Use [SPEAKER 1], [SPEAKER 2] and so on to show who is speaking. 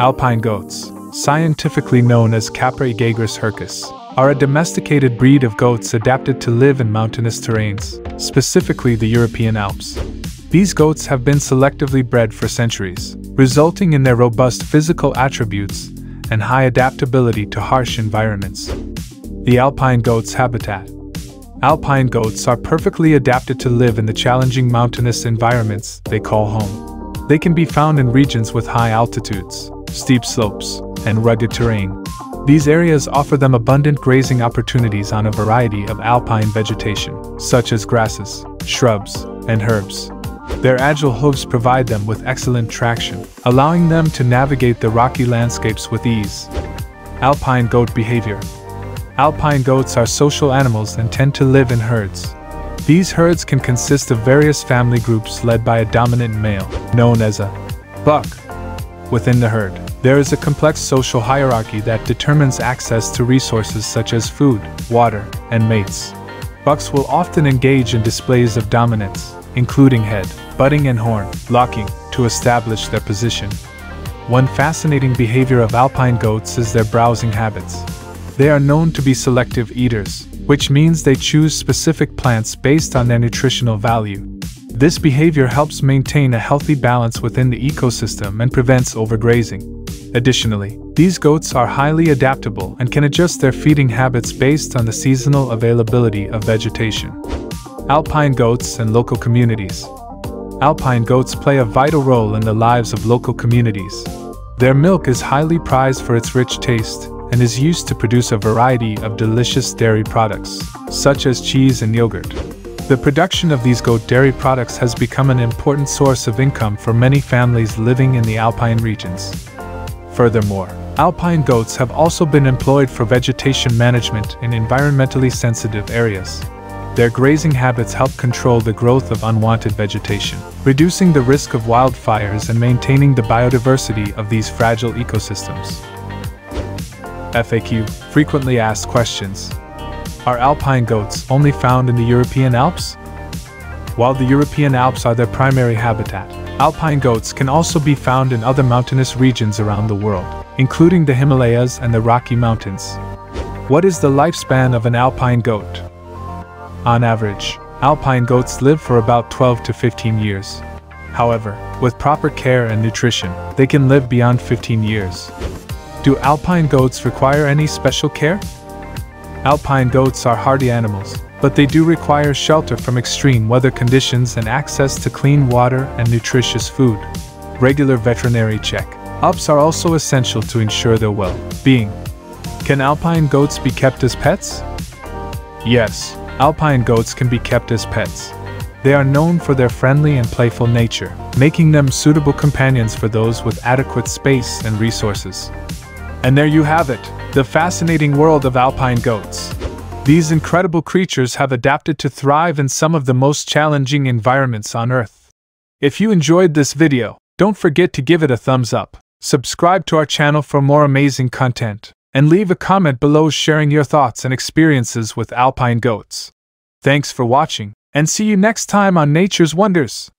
[SPEAKER 1] Alpine goats, scientifically known as Capra aegagrus hircus, are a domesticated breed of goats adapted to live in mountainous terrains, specifically the European Alps. These goats have been selectively bred for centuries, resulting in their robust physical attributes and high adaptability to harsh environments. The alpine goat's habitat. Alpine goats are perfectly adapted to live in the challenging mountainous environments they call home. They can be found in regions with high altitudes, steep slopes, and rugged terrain. These areas offer them abundant grazing opportunities on a variety of alpine vegetation, such as grasses, shrubs, and herbs. Their agile hooves provide them with excellent traction, allowing them to navigate the rocky landscapes with ease. Alpine goat behavior. Alpine goats are social animals and tend to live in herds. These herds can consist of various family groups led by a dominant male, known as a buck, within the herd. There is a complex social hierarchy that determines access to resources such as food, water, and mates. Bucks will often engage in displays of dominance, including head, butting, and horn locking, to establish their position. One fascinating behavior of alpine goats is their browsing habits. They are known to be selective eaters, which means they choose specific plants based on their nutritional value. This behavior helps maintain a healthy balance within the ecosystem and prevents overgrazing. Additionally, these goats are highly adaptable and can adjust their feeding habits based on the seasonal availability of vegetation. Alpine goats and local communities. Alpine goats play a vital role in the lives of local communities. Their milk is highly prized for its rich taste and is used to produce a variety of delicious dairy products, such as cheese and yogurt. The production of these goat dairy products has become an important source of income for many families living in the alpine regions. Furthermore, alpine goats have also been employed for vegetation management in environmentally sensitive areas. Their grazing habits help control the growth of unwanted vegetation, reducing the risk of wildfires and maintaining the biodiversity of these fragile ecosystems. FAQ Frequently asked questions Are alpine goats only found in the European Alps? While the European Alps are their primary habitat, Alpine goats can also be found in other mountainous regions around the world, including the Himalayas and the Rocky Mountains. What is the lifespan of an alpine goat? On average, alpine goats live for about 12 to 15 years. However, with proper care and nutrition, they can live beyond 15 years. Do alpine goats require any special care? Alpine goats are hardy animals, but they do require shelter from extreme weather conditions and access to clean water and nutritious food. Regular veterinary check-ups are also essential to ensure their well-being. Can alpine goats be kept as pets? Yes, alpine goats can be kept as pets. They are known for their friendly and playful nature, making them suitable companions for those with adequate space and resources. And there you have it, the fascinating world of alpine goats. These incredible creatures have adapted to thrive in some of the most challenging environments on Earth. If you enjoyed this video, don't forget to give it a thumbs up, subscribe to our channel for more amazing content, and leave a comment below sharing your thoughts and experiences with alpine goats. Thanks for watching, and see you next time on Nature's Wonders.